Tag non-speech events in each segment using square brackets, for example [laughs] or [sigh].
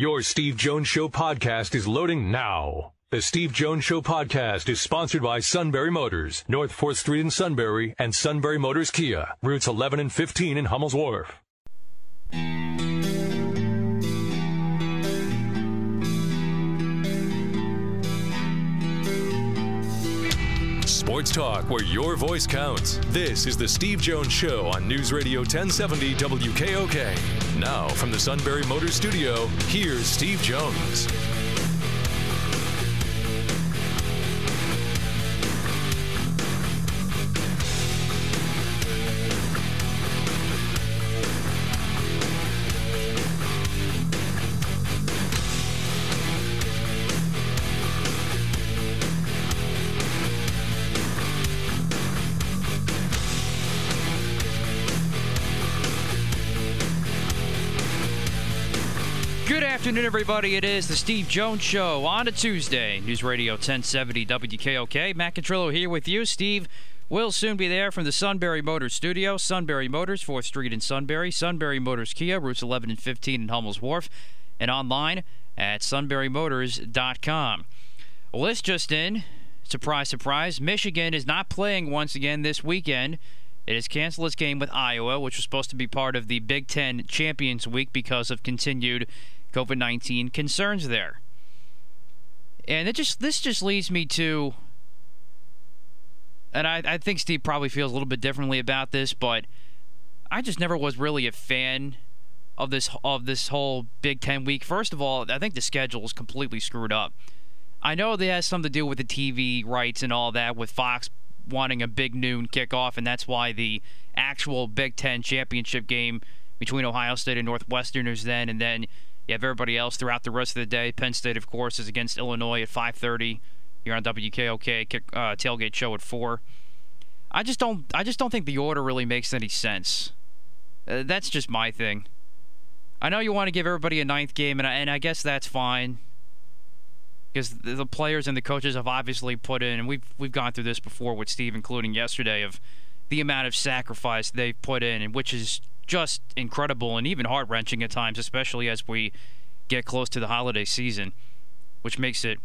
Your Steve Jones Show podcast is loading now. The Steve Jones Show podcast is sponsored by Sunbury Motors, North 4th Street in Sunbury, and Sunbury Motors Kia, routes 11 and 15 in Hummel's Wharf. Sports talk where your voice counts. This is the Steve Jones Show on News Radio 1070 WKOK. Now, from the Sunbury Motor Studio, here's Steve Jones. Afternoon, everybody. It is the Steve Jones Show on a Tuesday. News Radio 1070 WKOK. Matt Contrillo here with you. Steve will soon be there from the Sunbury Motors studio. Sunbury Motors, 4th Street in Sunbury. Sunbury Motors Kia, routes 11 and 15 in Hummel's Wharf. And online at sunburymotors.com. A list just in. Surprise, surprise. Michigan is not playing once again this weekend. It has canceled its game with Iowa, which was supposed to be part of the Big Ten Champions Week because of continued COVID 19 concerns there. And it just this just leads me to and I, I think Steve probably feels a little bit differently about this, but I just never was really a fan of this of this whole Big Ten week. First of all, I think the schedule is completely screwed up. I know that has something to do with the TV rights and all that, with Fox wanting a big noon kickoff, and that's why the actual Big Ten championship game between Ohio State and Northwestern is then, and then you have everybody else throughout the rest of the day. Penn State, of course, is against Illinois at 5:30. You're on WKOK kick, uh, tailgate show at four. I just don't. I just don't think the order really makes any sense. Uh, that's just my thing. I know you want to give everybody a ninth game, and I, and I guess that's fine because the, players and the coaches have obviously put in, and we've we've gone through this before with Steve, including yesterday, of the amount of sacrifice they've put in, and which is just incredible and even heart wrenching at times, especially as we get close to the holiday season, which makes it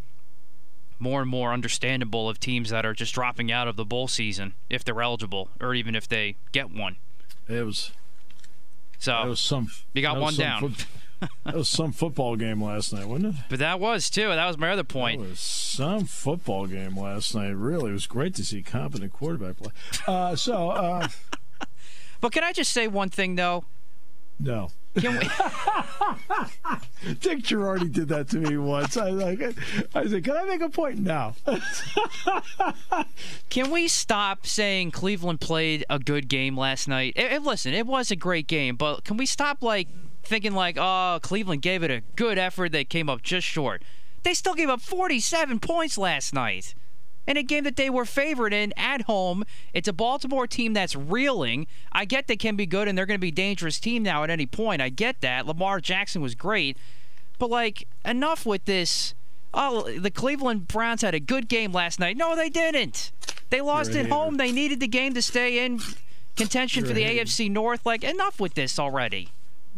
more and more understandable of teams that are just dropping out of the bowl season if they're eligible or even if they get one. It was. So was some. you got one down. foot- [laughs] that was some football game last night, wasn't it? But that was too. That was my other point. That was some football game last night. Really, it was great to see competent quarterback play. Uh, so, uh, But can I just say one thing though? no. Can we? [laughs] Dick Jerardi did that to me once. I like. I said, "Can I make a point now?" [laughs] Can we stop saying Cleveland played a good game last night? And, listen, it was a great game, but can we stop like thinking like, oh, Cleveland gave it a good effort, they came up just short. They still gave up 47 points last night. In a game that they were favored in at home, it's a Baltimore team that's reeling. I get they can be good and they're going to be a dangerous team now at any point. I get that. Lamar Jackson was great. But, like, enough with this. Oh, the Cleveland Browns had a good game last night. No, they didn't. They lost at home. They needed the game to stay in contention You're for the. AFC North. Like, enough with this already.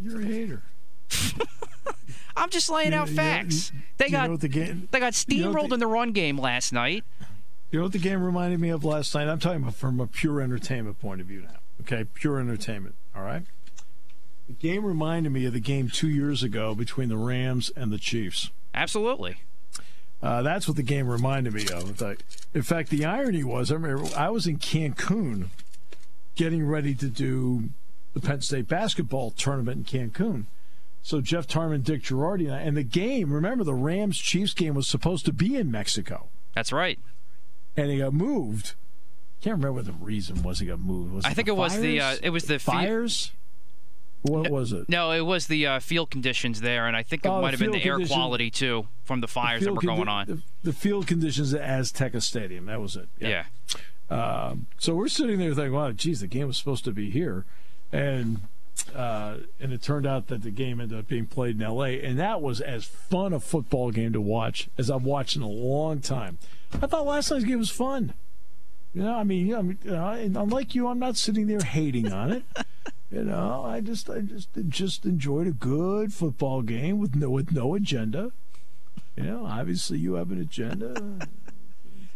You're a hater. [laughs] I'm just laying You- out you- facts. They you know got the game. they got you know steamrolled the- in the run game last night. You know what the game reminded me of last night? I'm talking about from a pure entertainment point of view now. Okay, pure entertainment. All right. The game reminded me of the game two years ago between the Rams and the Chiefs. Absolutely. Uh, that's what the game reminded me of. In fact, in fact, the irony was, I remember I was in Cancun, getting ready to do the Penn State basketball tournament in Cancun. So Jeff Tarman, Dick Jerardi, and, I, and the game. Remember, the Rams Chiefs game was supposed to be in Mexico, That's right. And he got moved. Can't remember what the reason was. he got moved. Was I think the it was the, uh, it was the fe- fires. What was it? No, it was the uh, field conditions there, and I think it Oh, might have been the air quality too from the fires that Field were going on. The, the field conditions at Azteca Stadium. That was it. yeah. Um, so we're sitting there thinking, "Wow, geez, the game was supposed to be here," and uh, and it turned out that the game ended up being played in L.A. And that was as fun a football game to watch as I've watched in a long time. I thought last night's game was fun. You know, I mean, you know, unlike you, I'm not sitting there hating on it. [laughs] You know, I just I just just enjoyed a good football game with no with no agenda. You know, obviously you have an agenda.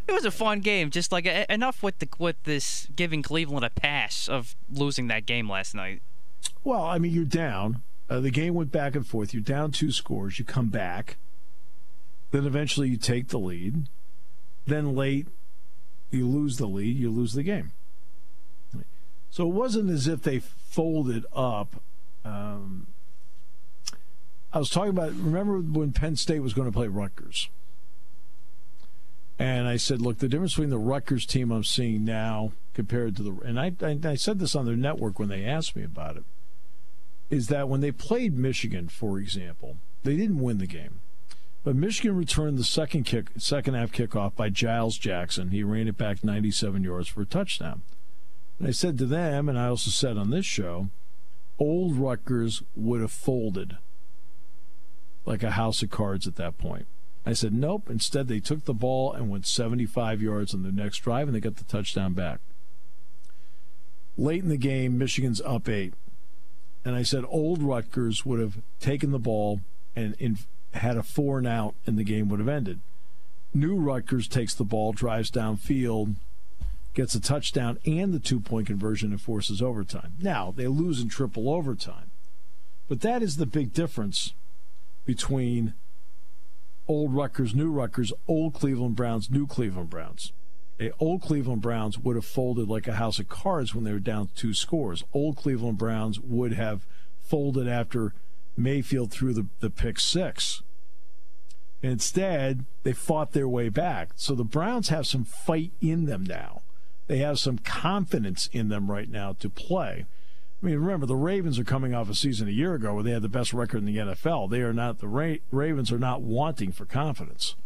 It was a fun game. Just like enough with the with this giving Cleveland a pass of losing that game last night. Well, I mean, you're down. Uh, the game went back and forth. You're down two scores. You come back. Then eventually you take the lead. Then late, you lose the lead. You lose the game. So it wasn't as if they folded up. Um, I was talking about, remember when Penn State was going to play Rutgers? And I said, look, the difference between the Rutgers team I'm seeing now compared to the, and I, I, I said this on their network when they asked me about it, is that when they played Michigan, for example, they didn't win the game. But Michigan returned the second kick, second half kickoff by Giles Jackson. He ran it back 97 yards for a touchdown. And I said to them, and I also said on this show, old Rutgers would have folded like a house of cards at that point. I said, nope. Instead, they took the ball and went 75 yards on the next drive, and they got the touchdown back. Late in the game, Michigan's up eight. And I said, old Rutgers would have taken the ball and in, had a four and out, and the game would have ended. New Rutgers takes the ball, drives downfield, gets a touchdown and the two point conversion and forces overtime. Now, they lose in triple overtime. But that is the big difference between old Rutgers, new Rutgers, old Cleveland Browns, new Cleveland Browns. Old Cleveland Browns would have folded like a house of cards when they were down two scores. Old Cleveland Browns would have folded after Mayfield threw the, the pick six. Instead, they fought their way back. So the Browns have some fight in them now. They have some confidence in them right now to play. I mean, remember the Ravens are coming off a season a year ago where they had the best record in the NFL. They are not the Ra- Ravens are not wanting for confidence.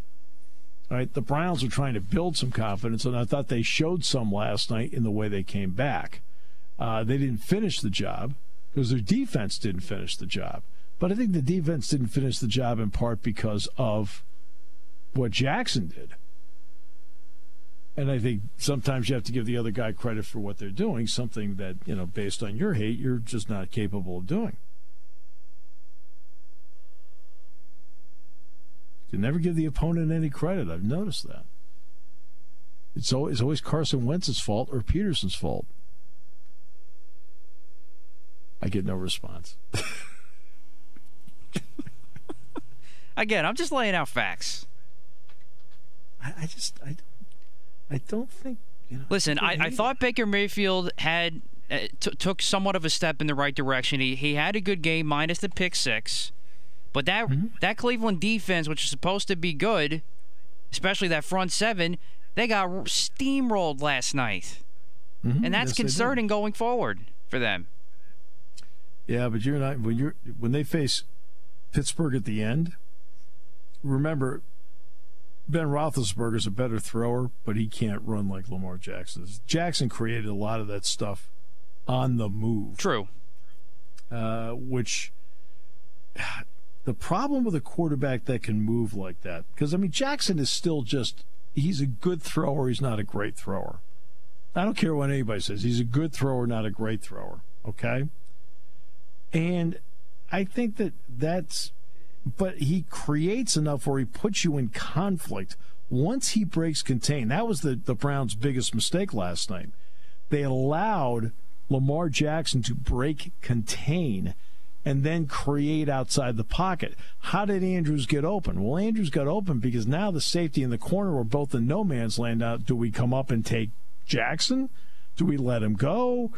Right? The Browns are trying to build some confidence, and I thought they showed some last night in the way they came back. Uh, they didn't finish the job because their defense didn't finish the job. But I think the defense didn't finish the job in part because of what Jackson did. And I think sometimes you have to give the other guy credit for what they're doing, something that, you know, based on your hate, you're just not capable of doing. You never give the opponent any credit. I've noticed that. It's always, it's always Carson Wentz's fault or Peterson's fault. I get no response. [laughs] Again, I'm just laying out facts. I, I just I I don't think. You know, Listen, I, I thought Baker Mayfield had uh, t- took somewhat of a step in the right direction. He he had a good game, minus the pick six, but that mm-hmm. that Cleveland defense, which is supposed to be good, especially that front seven, they got steamrolled last night, mm-hmm. and that's yes, concerning going forward for them. Yeah, but you're not when you're when they face Pittsburgh at the end. Remember, Ben Roethlisberger is a better thrower, but he can't run like Lamar Jackson. Jackson created a lot of that stuff on the move. True. Uh, which the problem with a quarterback that can move like that, because I mean Jackson is still just he's a good thrower. He's not a great thrower. I don't care what anybody says. He's a good thrower, not a great thrower. Okay. And I think that that's but he creates enough where he puts you in conflict. Once he breaks contain, that was the, the Browns' biggest mistake last night. They allowed Lamar Jackson to break contain and then create outside the pocket. How did Andrews get open? Well, Andrews got open because now the safety in the corner were both in no man's land. Now, do we come up and take Jackson? Do we let him go?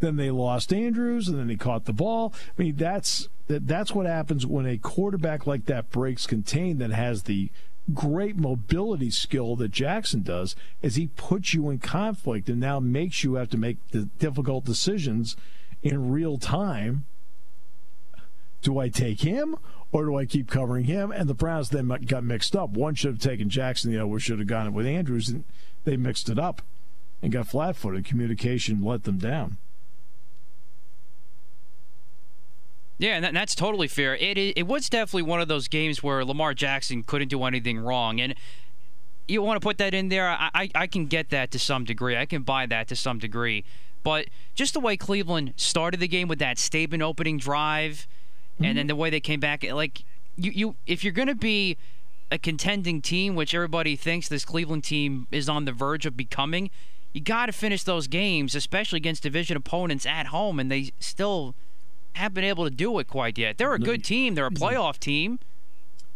Then they lost Andrews, and then he caught the ball. I mean, that's that, that's what happens when a quarterback like that breaks contain that has the great mobility skill that Jackson does is he puts you in conflict and now makes you have to make the difficult decisions in real time. Do I take him or do I keep covering him? And the Browns then got mixed up. One should have taken Jackson, the other should have gone with Andrews, and they mixed it up and got flat footed. Communication let them down. Yeah, and that's totally fair. It, it, was definitely one of those games where Lamar Jackson couldn't do anything wrong, and you want to put that in there. I, I I can get that to some degree. I can buy that to some degree, But just the way Cleveland started the game with that statement opening drive, mm-hmm. and then the way they came back, like you, you if you're going to be a contending team, which everybody thinks this Cleveland team is on the verge of becoming, you got to finish those games, especially against division opponents at home, and they still haven't been able to do it quite yet. They're a good team. They're a playoff team.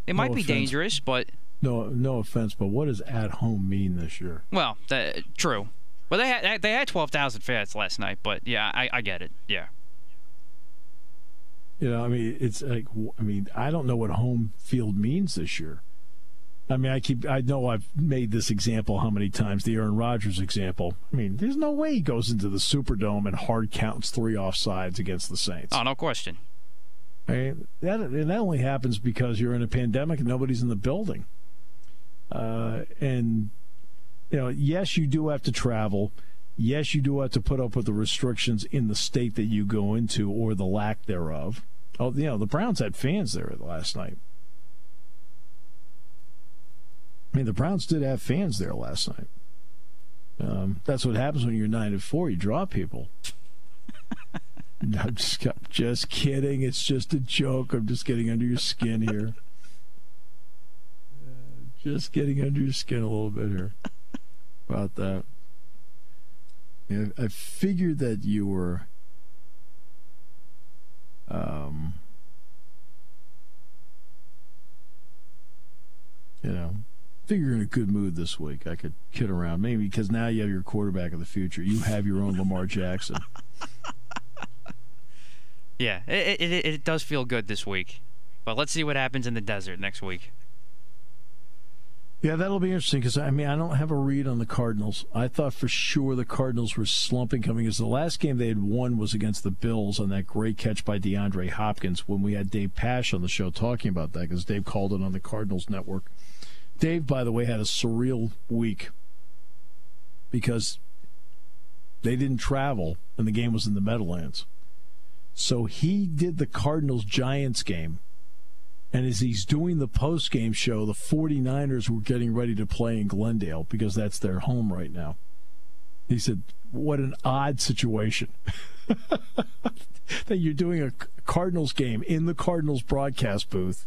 They might no be offense. dangerous, but no, no offense, but what does at home mean this year? Well, that, true. Well, they had they had twelve thousand fans last night, but yeah, I, I get it. Yeah. You know, I mean, it's like, I mean, I don't know what home field means this year. I mean, I keep, I know I've made this example how many times, the Aaron Rodgers example. I mean, there's no way he goes into the Superdome and hard counts three offsides against the Saints. Oh, no question. I mean, that, and that only happens because you're in a pandemic and nobody's in the building. Uh, and you know, yes, you do have to travel. Yes, you do have to put up with the restrictions in the state that you go into or the lack thereof. Oh, you know, the Browns had fans there last night. I mean, the Browns did have fans there last night. Um, that's what happens when you're nine and four. You draw people. [laughs] I'm just, I'm just kidding. It's just a joke. I'm just getting under your skin here. [laughs] Just getting under your skin a little bit here about that. Yeah, I figured that you were. Um, you know, figure in a good mood this week. I could kid around, maybe because now you have your quarterback of the future. You have your own Lamar Jackson. [laughs] yeah, it, it, it does feel good this week, but let's see what happens in the desert next week. Yeah, that'll be interesting because I mean I don't have a read on the Cardinals. I thought for sure the Cardinals were slumping coming because the last game they had won was against the Bills on that great catch by DeAndre Hopkins when we had Dave Pasch on the show talking about that because Dave called it on the Cardinals network. Dave, by the way, had a surreal week because they didn't travel and the game was in the Meadowlands. So he did the Cardinals Giants game and as he's doing the post game show, the 49ers were getting ready to play in Glendale because that's their home right now. He said, What an odd situation. [laughs] that you're doing a Cardinals game in the Cardinals broadcast booth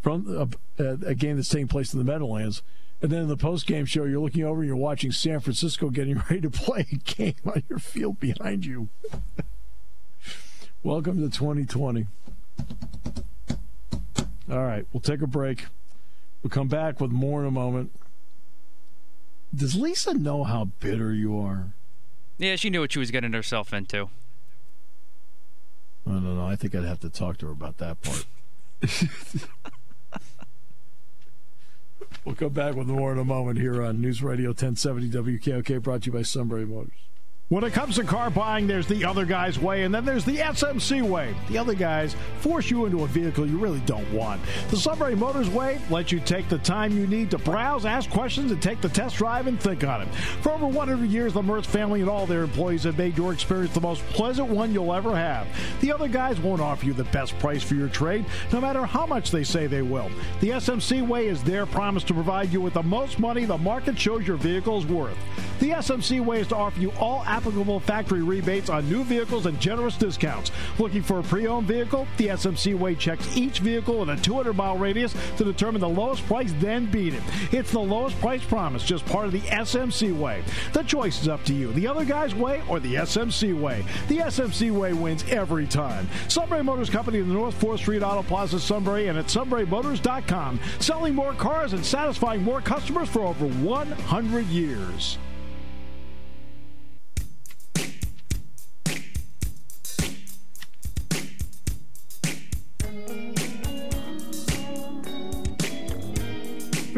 from a, a game that's taking place in the Meadowlands. And then in the post game show, you're looking over and you're watching San Francisco getting [laughs] ready to play a game on your field behind you. [laughs] Welcome to 2020. All right, we'll take a break. We'll come back with more in a moment. Does Lisa know how bitter you are? Yeah, she knew what she was getting herself into. I don't know. I think I'd have to talk to her about that part. [laughs] we'll come back with more in a moment here on News Radio 1070 WKOK, brought to you by Sunbury Motors. When it comes to car buying, there's the other guy's way, and then there's the SMC way. The other guys force you into a vehicle you really don't want. The Sunbury Motors way lets you take the time you need to browse, ask questions, and take the test drive and think on it. For over 100 years, the Mertz family and all their employees have made your experience the most pleasant one you'll ever have. The other guys won't offer you the best price for your trade, no matter how much they say they will. The SMC way is their promise to provide you with the most money the market shows your vehicle is worth. The SMC way is to offer you all applicable factory rebates on new vehicles and generous discounts. Looking for a pre-owned vehicle? The SMC way checks each vehicle in a 200-mile radius to determine the lowest price, then beat it. It's the lowest price promise, just part of the SMC way. The choice is up to you. The other guy's way or the SMC way. The SMC way wins every time. Sunbury Motors Company in the North 4th Street Auto Plaza, Sunbury, and at sunburymotors.com. Selling more cars and satisfying more customers for over 100 years.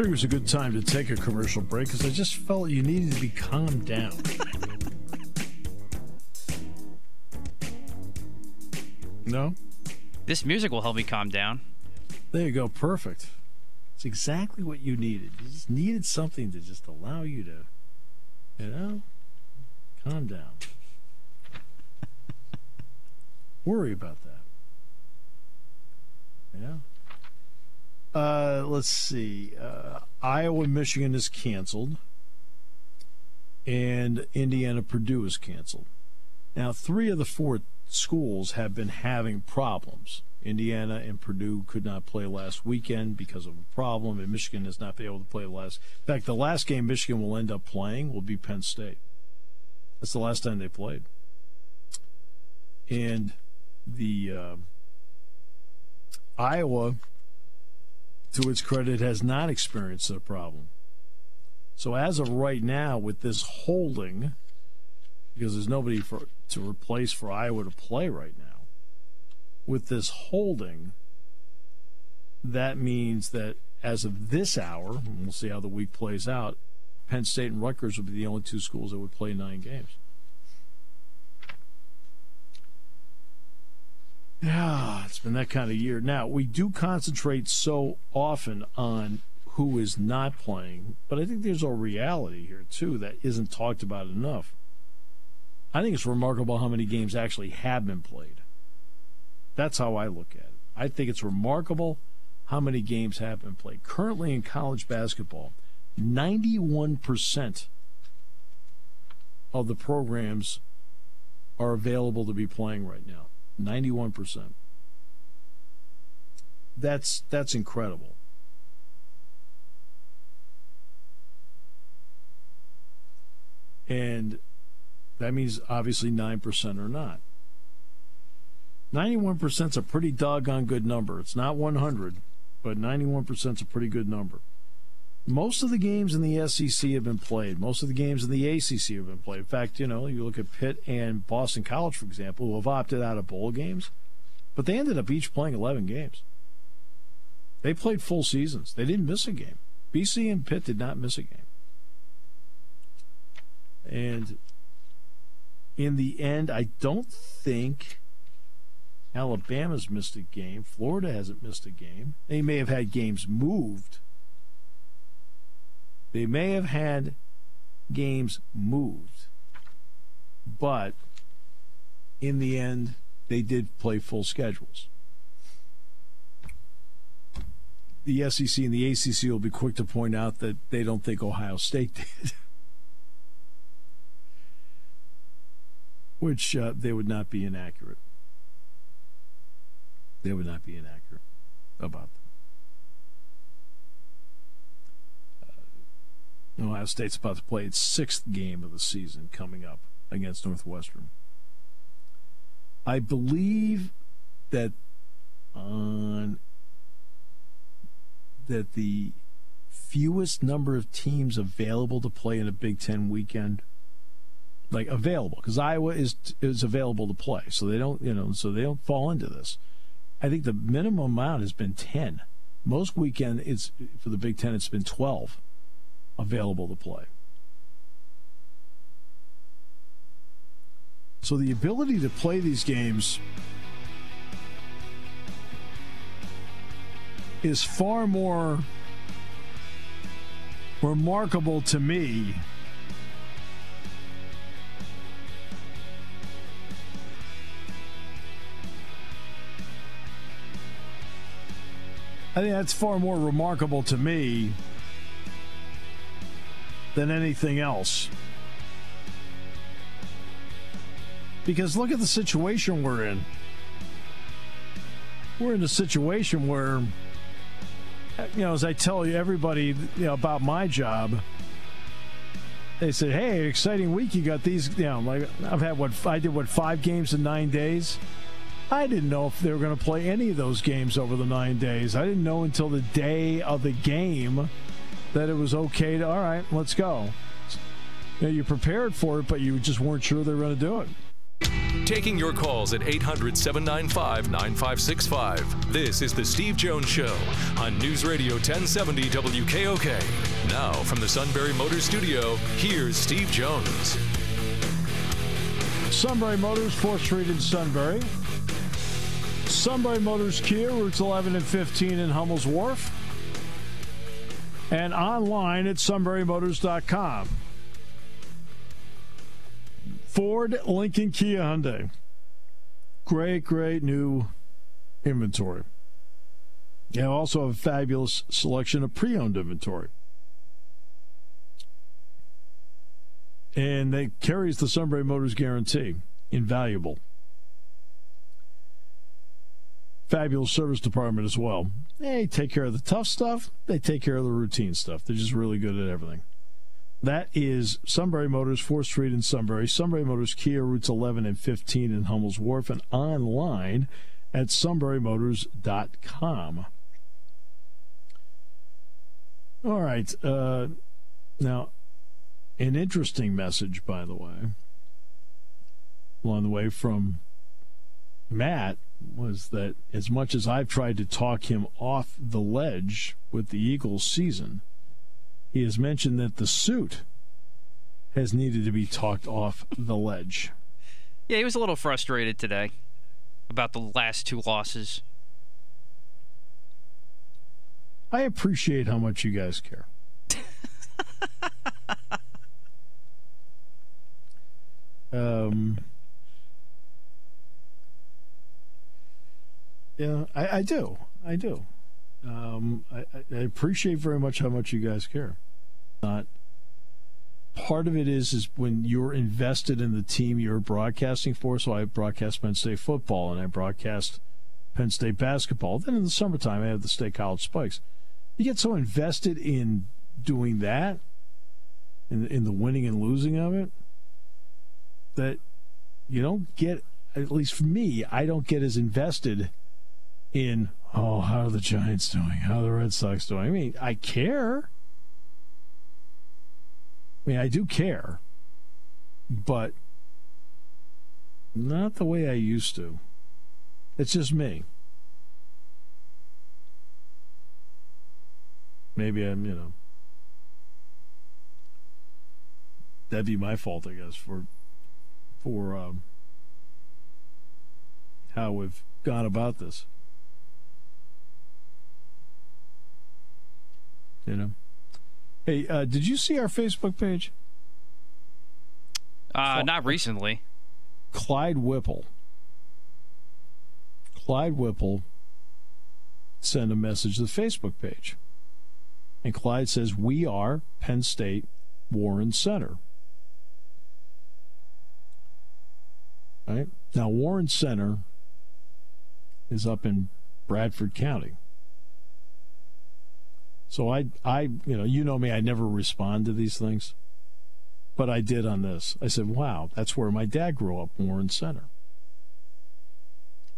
Figured it was a good time to take a commercial break because I just felt you needed to be calmed down. no? This music will help me calm down. There you go. Perfect. It's exactly what you needed. You just needed something to just allow you to, you know, calm down. [laughs] Worry about that. Yeah. Uh, let's see. Uh, Iowa, Michigan is canceled. and Indiana Purdue is canceled. Now, three of the four schools have been having problems. Indiana and Purdue could not play last weekend because of a problem, and Michigan has not been able to play the last. In fact, the last game Michigan will end up playing will be Penn State. That's the last time they played. And the uh, Iowa, to its credit, has not experienced a problem. So as of right now, with this holding, because there's nobody for to replace for Iowa to play right now, with this holding, that means that as of this hour, we'll see how the week plays out, Penn State and Rutgers would be the only two schools that would play nine games. Yeah, it's been that kind of year. Now, we do concentrate so often on who is not playing, but I think there's a reality here, too, that isn't talked about enough. I think it's remarkable how many games actually have been played. That's how I look at it. I think it's remarkable how many games have been played. Currently in college basketball, 91% of the programs are available to be playing right now. 91%. That's that's incredible. And that means obviously 9% are not. 91% is a pretty doggone good number. It's not 100, but 91% is a pretty good number. Most of the games in the SEC have been played. Most of the games in the ACC have been played. In fact, you know, you look at Pitt and Boston College, for example, who have opted out of bowl games, but they ended up each playing 11 games. They played full seasons. They didn't miss a game. BC and Pitt did not miss a game. And in the end, I don't think Alabama's missed a game. Florida hasn't missed a game. They may have had games moved. They may have had games moved. But in the end, they did play full schedules. The SEC and the ACC will be quick to point out that they don't think Ohio State [laughs] did. Which uh, they would not be inaccurate they would not be inaccurate about them. Ohio State's about to play its sixth game of the season coming up against Northwestern. I believe that on that the fewest number of teams available to play in a Big Ten weekend, like available, because Iowa is is available to play, so they don't you know so they don't fall into this. I think the minimum amount has been 10. Most weekend, it's for the Big Ten, it's been 12 available to play. So the ability to play these games is far more remarkable to me I think that's far more remarkable to me than anything else. Because look at the situation we're in. We're in a situation where, you know, as I tell you everybody you know, about my job, they said, "Hey, exciting week! You got these." You know, like I've had what I did what five games in nine days. I didn't know if they were going to play any of those games over the nine days. I didn't know until the day of the game that it was okay to, all right, let's go. You, know, you prepared for it, but you just weren't sure they were going to do it. Taking your calls at 800 795 9565. This is The Steve Jones Show on News Radio 1070 WKOK. Now, from the Sunbury Motors Studio, here's Steve Jones. Sunbury Motors, 4th Street in Sunbury. Sunbury Motors Kia, routes 11 and 15 in Hummel's Wharf. And online at sunburymotors.com. Ford, Lincoln, Kia, Hyundai. Great, great new inventory. And also a fabulous selection of pre owned inventory. and they carries the Sunbury Motors guarantee. Invaluable. Fabulous service department as well. They take care of the tough stuff. They take care of the routine stuff. They're just really good at everything. That is Sunbury Motors, 4th Street in Sunbury. Sunbury Motors, Kia routes 11 and 15 in Hummel's Wharf, and online at sunburymotors.com. All right. Uh, now, an interesting message, by the way, along the way from Matt was that as much as I've tried to talk him off the ledge with the Eagles season, he has mentioned that the suit has needed to be talked off the ledge. Yeah, he was a little frustrated today about the last two losses. I appreciate how much you guys care. [laughs] um, yeah, I, I do. I do. Um, I, I appreciate very much how much you guys care. Not part of it is is when you're invested in the team you're broadcasting for. So I broadcast Penn State football and I broadcast Penn State basketball. Then in the summertime I have the State College Spikes. You get so invested in doing that, in in the winning and losing of it, that you don't get. At least for me, I don't get as invested in oh how are the Giants doing, how are the Red Sox doing. I mean, I care. I mean, I do care, but not the way I used to. It's just me. Maybe I'm, you know, that'd be my fault, I guess, for for um, how we've gone about this. You know. Hey, uh, did you see our Facebook page? Uh, not recently. Clyde Whipple. Clyde Whipple sent a message to the Facebook page. And Clyde says, We are Penn State Warren Center. Right? Now, Warren Center is up in Bradford County. So I, I, you know, you know me, I never respond to these things, but I did on this. I said, "Wow, that's where my dad grew up, Warren Center."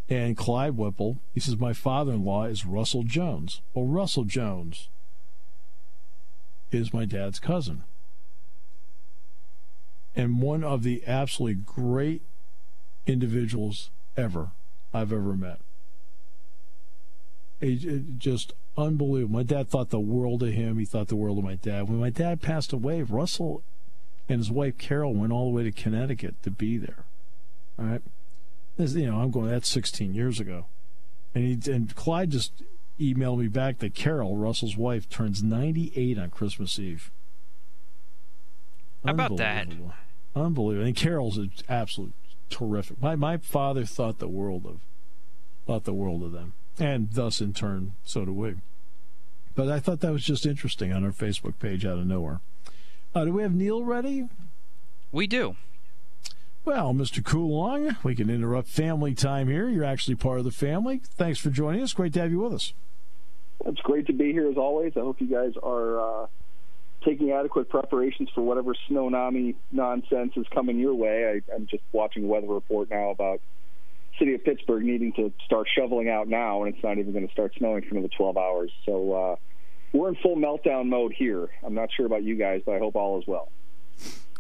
And Clyde Whipple, he says, "My father-in-law is Russell Jones." Well, Russell Jones is my dad's cousin, and one of the absolutely great individuals ever I've ever met. It, just unbelievable. My dad thought the world of him. He thought the world of my dad. When my dad passed away, Russell and his wife Carol went all the way to Connecticut to be there. All right, this, you know, I'm going. That's 16 years ago, and he and Clyde just emailed me back that Carol, Russell's wife, turns 98 on Christmas Eve. How about that? Unbelievable. And Carol's an absolute terrific. My my father thought the world of thought the world of them and thus in turn, so do we. But I thought that was just interesting on our Facebook page out of nowhere. Uh, do we have Neal ready? We do. Well, Mr. Coolong, we can interrupt family time here. You're actually part of the family. Thanks for joining us. Great to have you with us. It's great to be here as always. I hope you guys are uh, taking adequate preparations for whatever snownomi nonsense is coming your way. I, I'm just watching a weather report now about city of Pittsburgh needing to start shoveling out now, and it's not even going to start snowing for another 12 hours. So uh, we're in full meltdown mode here. I'm not sure about you guys, but I hope all is well.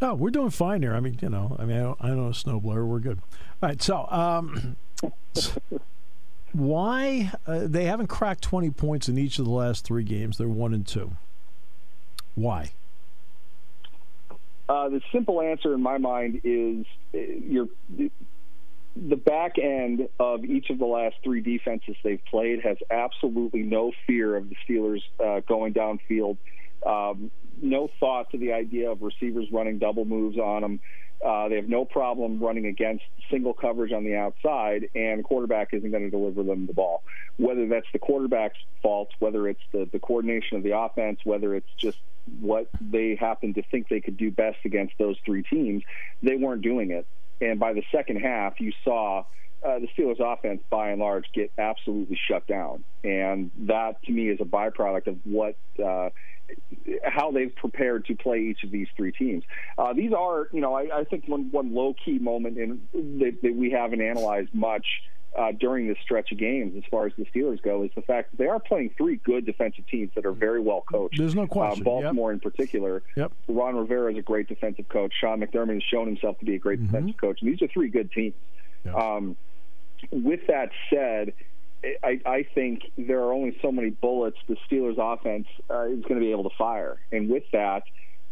Oh, we're doing fine here. I mean, you know, I mean, I don't, I don't know a snowblower. We're good. All right. So, um, [laughs] why uh, they haven't cracked 20 points in each of the last three games? They're one and two. Why? Uh, the simple answer in my mind is uh, you're the back end of each of the last three defenses they've played has absolutely no fear of the Steelers uh, going downfield, Um, no thought to the idea of receivers running double moves on them. Uh, they have no problem running against single coverage on the outside, and the quarterback isn't going to deliver them the ball. Whether that's the quarterback's fault, whether it's the, the coordination of the offense, whether it's just what they happen to think they could do best against those three teams, they weren't doing it. And by the second half, you saw uh, the Steelers' offense, by and large, get absolutely shut down. And that, to me, is a byproduct of what. Uh, how they've prepared to play each of these three teams. Uh, these are, you know, I, I think one, one low key moment in that, that we haven't analyzed much uh, during this stretch of games, as far as the Steelers go, is the fact that they are playing three good defensive teams that are very well coached. There's no question. Uh, Baltimore, yep. in particular, yep. Ron Rivera is a great defensive coach. Sean McDermott has shown himself to be a great mm-hmm. defensive coach, and these are three good teams. Yep. Um, with that said, I, I, think there are only so many bullets the Steelers' offense uh, is going to be able to fire, and with that,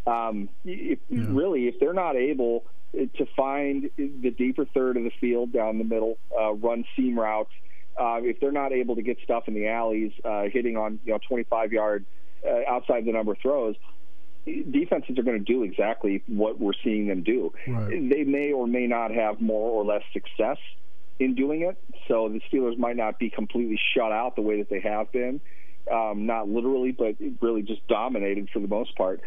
um, if, yeah. really, if they're not able to find the deeper third of the field down the middle, uh, run seam routes, uh, if they're not able to get stuff in the alleys, uh, hitting on you know 25 yard uh, outside the number throws, defenses are going to do exactly what we're seeing them do. Right. They may or may not have more or less success in doing it. So the Steelers might not be completely shut out the way that they have been. Um, not literally, but really just dominated for the most part.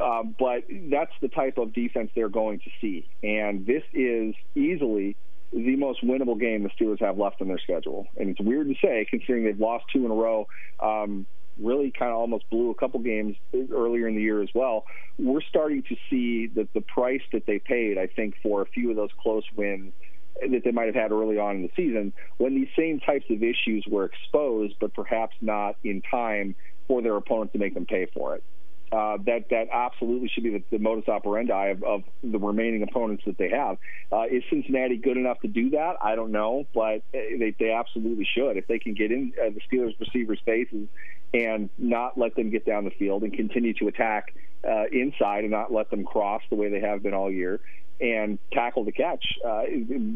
Uh, but that's the type of defense they're going to see. And this is easily the most winnable game the Steelers have left on their schedule. And it's weird to say, considering they've lost two in a row. Um, really kind of almost blew a couple games earlier in the year as well. We're starting to see that the price that they paid, I think, for a few of those close wins that they might have had early on in the season when these same types of issues were exposed, but perhaps not in time for their opponent to make them pay for it. Uh, that that absolutely should be the, the modus operandi of, of, the remaining opponents that they have. Uh, is Cincinnati good enough to do that? I don't know, but they, they absolutely should. If they can get in uh, the Steelers' receivers' faces and not let them get down the field and continue to attack uh, inside and not let them cross the way they have been all year, and tackle the catch. Uh,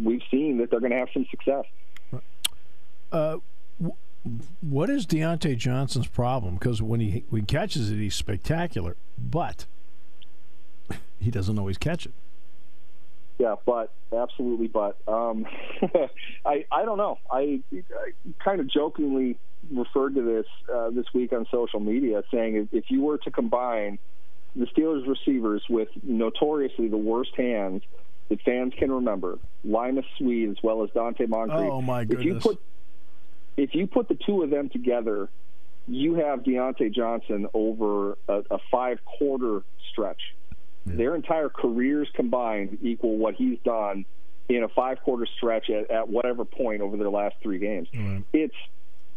we've seen that they're going to have some success. Uh, what is Diontae Johnson's problem? Because when he when he catches it, he's spectacular, but he doesn't always catch it. Yeah, but absolutely, but um, [laughs] I I don't know. I, I, kind of jokingly referred to this uh, this week on social media, saying if you were to combine the Steelers receivers with notoriously the worst hands that fans can remember, Limas Sweed as well as Donte Moncrief. Oh my goodness! If you put if you put the two of them together, you have Diontae Johnson over a, a five quarter stretch. Yeah. Their entire careers combined equal what he's done in a five quarter stretch at, at whatever point over their last three games. Right. It's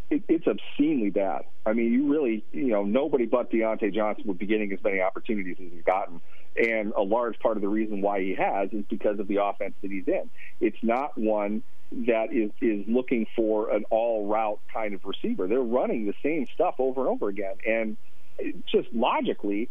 it, it's obscenely bad. I mean, you really, you know, nobody but Diontae Johnson would be getting as many opportunities as he's gotten. And a large part of the reason why he has is because of the offense that he's in. It's not one that is, is looking for an all route kind of receiver. They're running the same stuff over and over again. And just logically,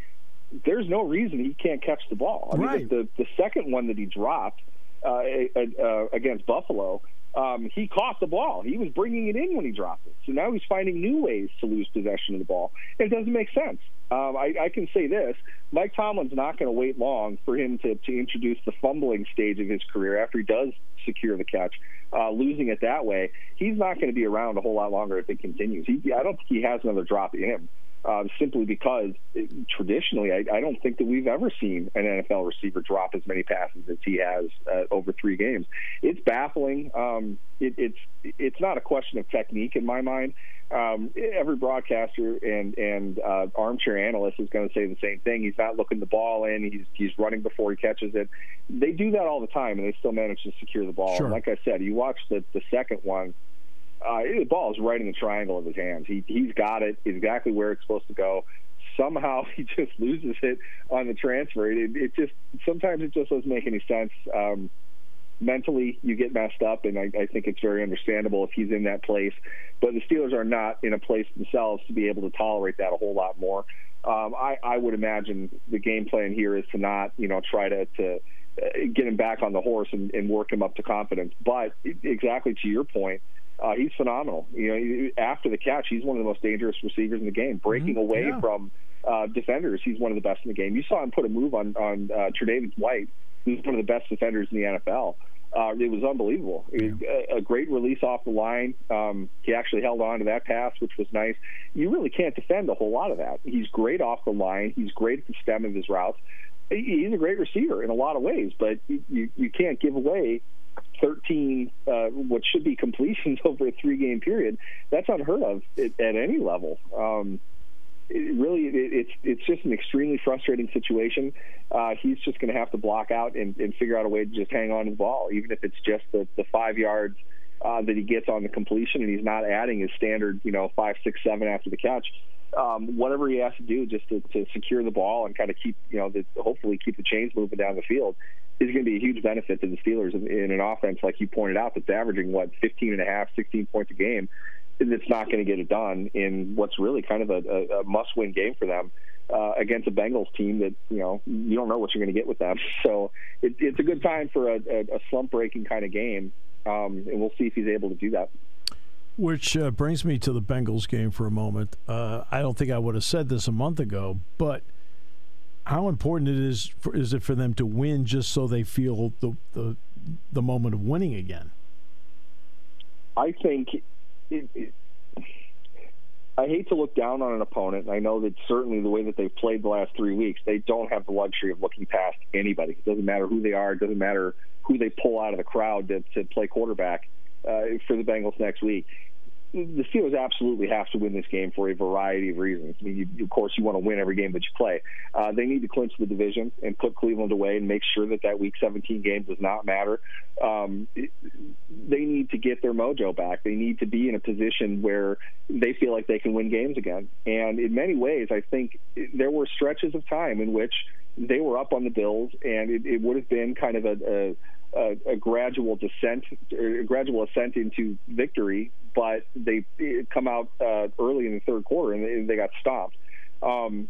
there's no reason he can't catch the ball. I right. mean, the, the second one that he dropped uh, uh, against Buffalo, um, he caught the ball. He was bringing it in when he dropped it. So now he's finding new ways to lose possession of the ball. It doesn't make sense. Um, I, I can say this: Mike Tomlin's not going to wait long for him to, to introduce the fumbling stage of his career after he does secure the catch, uh, losing it that way. He's not going to be around a whole lot longer if it continues. He, I don't think he has another drop in him uh, simply because it, traditionally I, I, don't think that we've ever seen an NFL receiver drop as many passes as he has uh, over three games. It's baffling. Um, it, it's it's not a question of technique in my mind. Um, every broadcaster and and uh, armchair analyst is going to say the same thing. He's not looking the ball in. He's he's running before he catches it. They do that all the time, and they still manage to secure the ball. Sure. like I said, you watch the the second one uh, the ball is right in the triangle of his hands. He he's got it exactly where it's supposed to go. Somehow [laughs] he just loses it on the transfer. It, it just sometimes it just doesn't make any sense. Um, mentally, you get messed up, and I, I think it's very understandable if he's in that place. But the Steelers are not in a place themselves to be able to tolerate that a whole lot more. Um, I, I would imagine the game plan here is to not, you know, try to, to uh, get him back on the horse and, and work him up to confidence. But exactly to your point, Uh, he's phenomenal. You know, after the catch, he's one of the most dangerous receivers in the game, breaking mm-hmm. away yeah. from uh, defenders. He's one of the best in the game. You saw him put a move on on uh, Tre'Davious White, who's one of the best defenders in the NFL. Uh, it was unbelievable. It was a, a great release off the line. Um, he actually held on to that pass, which was nice. You really can't defend a whole lot of that. He's great off the line. He's great at the stem of his routes. He's a great receiver in a lot of ways, but you you can't give away 13 uh, what should be completions [laughs] over a three game period. That's unheard of at, at any level. Um, it really, it, it's it's just an extremely frustrating situation. Uh, he's just going to have to block out and, and, figure out a way to just hang on to the ball, even if it's just the, the five yards uh, that he gets on the completion, and he's not adding his standard, you know, five, six, seven after the catch. Um, whatever he has to do just to, to secure the ball and kind of keep, you know, the, hopefully keep the chains moving down the field is going to be a huge benefit to the Steelers in, in an offense like you pointed out that's averaging what 15 and a half, 16 points a game. It's not going to get it done in what's really kind of a, a, a must-win game for them uh, against a Bengals team that you know you don't know what you're going to get with them. [laughs] So it, it's a good time for a, a slump-breaking kind of game, um, and we'll see if he's able to do that. Which uh, brings me to the Bengals game for a moment. Uh, I don't think I would have said this a month ago, but how important it is for, is it for them to win just so they feel the the, the moment of winning again? I think it, it, I hate to look down on an opponent. And I know that certainly the way that they've played the last three weeks, they don't have the luxury of looking past anybody. It doesn't matter who they are. It doesn't matter who they pull out of the crowd to, to play quarterback uh, for the Bengals next week the Steelers absolutely have to win this game for a variety of reasons. I mean, you, of course, you want to win every game that you play. Uh, they need to clinch the division and put Cleveland away and make sure that that Week 17 game does not matter. Um, they need to get their mojo back. They need to be in a position where they feel like they can win games again. And in many ways, I think there were stretches of time in which they were up on the Bills, and it, it would have been kind of a, a a, a, gradual descent, a gradual ascent into victory, but they come out uh, early in the third quarter and they, got stopped. Um,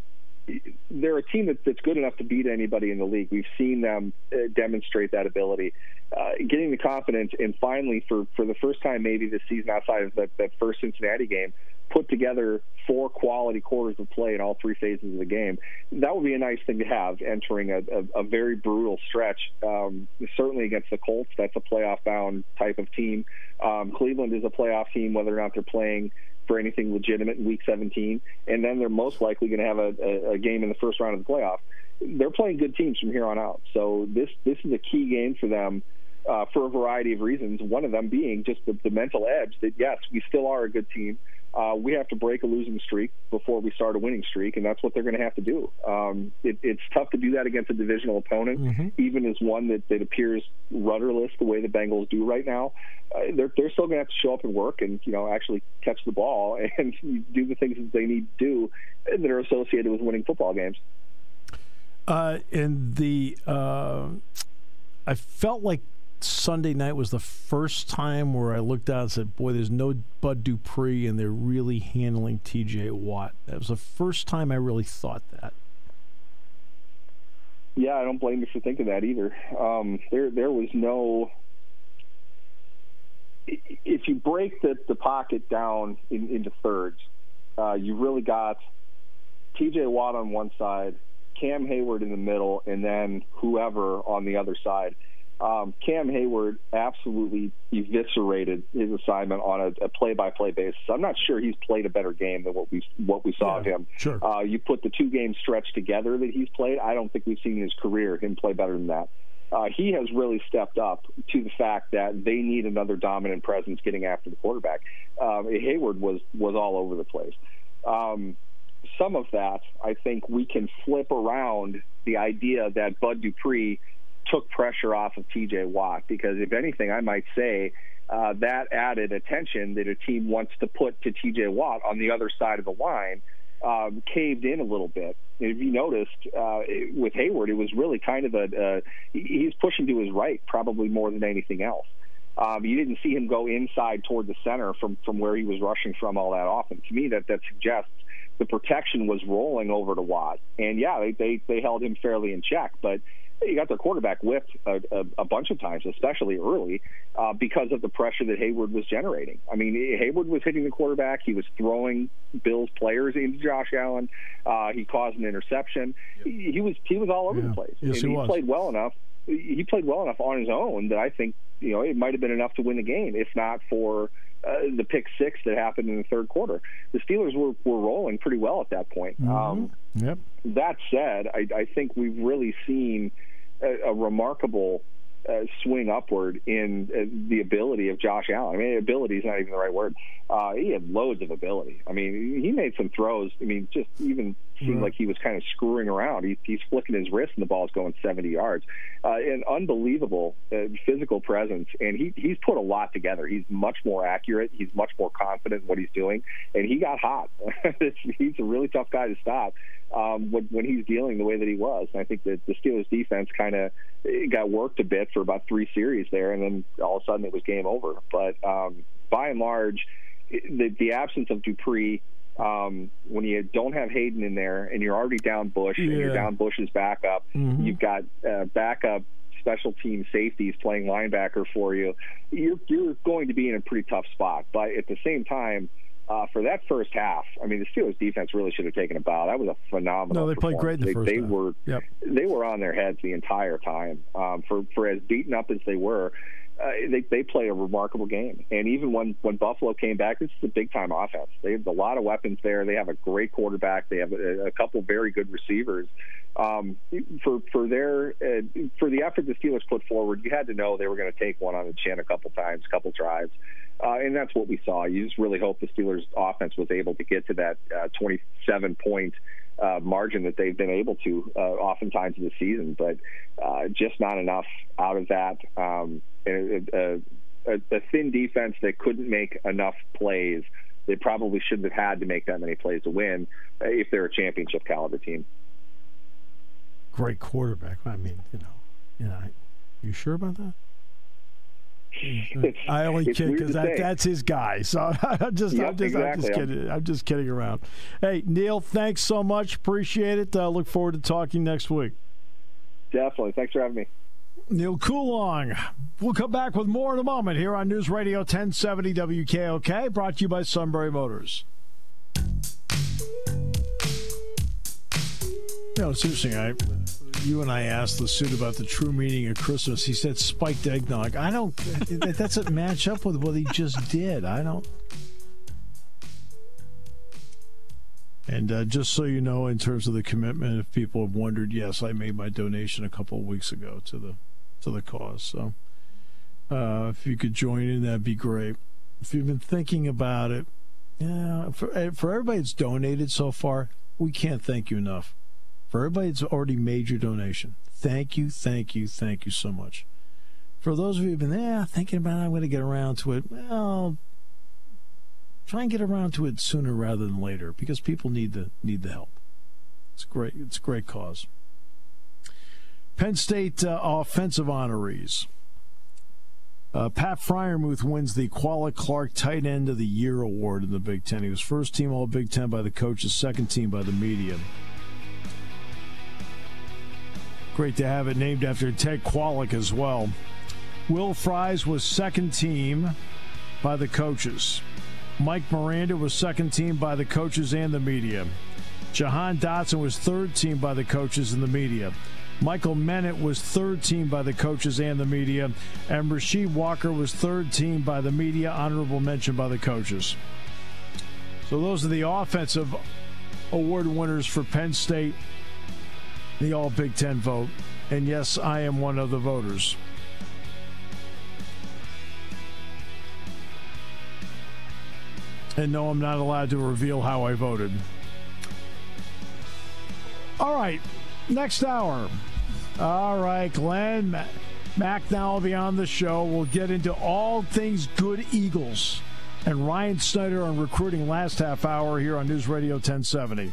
they're a team that, that's good enough to beat anybody in the league. We've seen them uh, demonstrate that ability, uh, getting the confidence, and finally, for for the first time maybe this season, outside of that, that first Cincinnati game, put together four quality quarters of play in all three phases of the game. That would be a nice thing to have entering a, a, a very brutal stretch. Um, certainly against the Colts, that's a playoff bound type of team. Um, Cleveland is a playoff team, whether or not they're playing for anything legitimate in Week 17, and then they're most likely going to have a, a, game in the first round of the playoff. They're playing good teams from here on out, so this this is a key game for them. Uh, for a variety of reasons. One of them being just the, the mental edge that yes, we still are a good team we have to break a losing streak before we start a winning streak, and that's what they're going to have to do. Um, it, it's tough to do that against a divisional opponent, mm-hmm. even as one that, that appears rudderless the way the Bengals do right now. Uh, they're, they're still going to have to show up and work and you know actually catch the ball [laughs] and do the things that they need to do that are associated with winning football games. Uh, and the uh, I felt like Sunday night was the first time where I looked out and said, "Boy, there's no Bud Dupree, and they're really handling T.J. Watt." That was the first time I really thought that. Yeah, I don't blame you for thinking that either. Um, there, there was no. If you break the, the pocket down in, into thirds, uh, you really got T.J. Watt on one side, Cam Heyward in the middle, and then whoever on the other side um, Cam Heyward absolutely eviscerated his assignment on a, a play-by-play basis. I'm not sure he's played a better game than what we what we saw yeah, of him. Sure. Uh, you put the two game stretch together that he's played. I don't think we've seen in his career him play better than that. Uh, he has really stepped up to the fact that they need another dominant presence getting after the quarterback. Uh, Heyward was was all over the place. Um, some of that, I think, we can flip around the idea that Bud Dupree took pressure off of TJ Watt because, if anything, I might say uh, that added attention that a team wants to put to TJ Watt on the other side of the line um, caved in a little bit. If you noticed uh, with Heyward, it was really kind of a uh, he's pushing to his right probably more than anything else. Um, you didn't see him go inside toward the center from from where he was rushing from all that often. To me, that that suggests the protection was rolling over to Watt, and yeah, they they, they held him fairly in check, but you got their quarterback whipped a, a, a bunch of times, especially early, uh, because of the pressure that Heyward was generating. I mean, Heyward was hitting the quarterback. He was throwing Bills players into Josh Allen. Uh, he caused an interception. He, he, was he was all over yeah. the place. Yes, and he, he played well enough. He played well enough on his own that I think you know it might have been enough to win the game, if not for the pick six that happened in the third quarter. The Steelers were, were rolling pretty well at that point. Mm-hmm. Um, yep. That said, I, I think we've really seen a, a remarkable uh, swing upward in uh, the ability of Josh Allen. I mean, ability is not even the right word. Uh, he had loads of ability. I mean, he made some throws. I mean, just even seemed mm-hmm. like he was kind of screwing around. He, he's flicking his wrist and the ball's going 70 yards. Uh, an unbelievable uh, physical presence, and he he's put a lot together. He's much more accurate. He's much more confident in what he's doing, and he got hot. [laughs] he's a really tough guy to stop um, when, when he's dealing the way that he was. And I think that the Steelers defense kind of got worked a bit for about three series there, and then all of a sudden it was game over. But um, by and large, the, the absence of Dupree um, when you don't have Haden in there and you're already down Bush yeah. and you're down Bush's backup, mm-hmm. you've got uh, backup special team safeties playing linebacker for you. You're you're going to be in a pretty tough spot. But at the same time, uh, for that first half, I mean, the Steelers defense really should have taken a bow. That was a phenomenal. No, they played great in the they, first they half. were yep. they were on their heads the entire time. Um, for for as beaten up as they were, uh, they they played a remarkable game. And even when when Buffalo came back, this is a big time offense. They have a lot of weapons there. They have a great quarterback. They have a, a couple very good receivers. Um, for for their uh, for the effort the Steelers put forward, you had to know they were going to take one on the chin a couple times, a couple drives. Uh, and that's what we saw. You just really hope the Steelers' offense was able to get to that uh, 27 point uh, margin that they've been able to uh, oftentimes the season, but uh, just not enough out of that. Um, a, a, a, thin defense that couldn't make enough plays. They probably shouldn't have had to make that many plays to win uh, if they're a championship caliber team. Great quarterback. I mean, you know, you know, you sure about that? I only kid because that, that's his guy. So [laughs] I'm just, yep, I'm just, exactly. I'm just kidding. I'm just kidding around. Hey, Neal, thanks so much. Appreciate it. Uh, look forward to talking next week. Definitely. Thanks for having me. Neal Coolong. We'll come back with more in a moment here on News Radio 1070 WKOK, brought to you by Sunbury Motors. You know, it's interesting. I you and I asked the suit about the true meaning of Christmas. He said spiked eggnog. I don't. that doesn't match up with what he just did. I don't. And uh, just so you know, in terms of the commitment, if people have wondered, yes, I made my donation a couple of weeks ago to the to the cause. So, uh, if you could join in, that'd be great. If you've been thinking about it, yeah, for eh, for everybody that's donated so far, we can't thank you enough for everybody that's already made your donation, thank you, thank you, thank you so much. For those of you who've been there thinking about it, I'm going to get around to it, well, try and get around to it sooner rather than later because people need the need the help. It's great. It's a great cause. Penn State uh, offensive honorees. Uh, Pat Freiermuth wins the Kwalick-Clark Tight End of the Year award in the Big Ten. He was first team All Big Ten by the coaches, second team by the media. Great to have it named after Ted Kwalick as well. Will Fries was second team by the coaches. Mike Miranda was second team by the coaches and the media. Jahan Dotson was third team by the coaches and the media. Michael Menet was third team by the coaches and the media. And Rasheed Walker was third team by the media, honorable mention by the coaches. So those are the offensive award winners for Penn State the All Big Ten vote. And yes, I am one of the voters. And no, I'm not allowed to reveal how I voted. All right, next hour. All right, Glenn Mac now will be on the show. We'll get into all things good Eagles and Ryan Snyder on recruiting last half hour here on News Radio 1070.